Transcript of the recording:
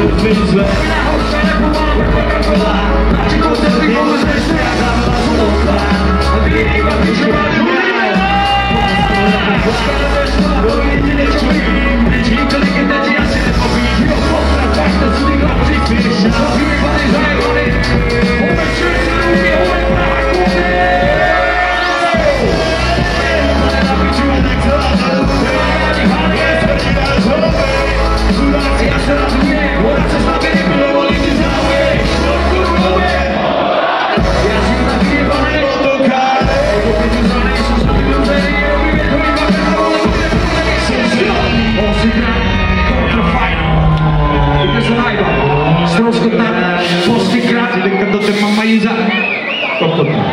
sort of canto mamma Isa.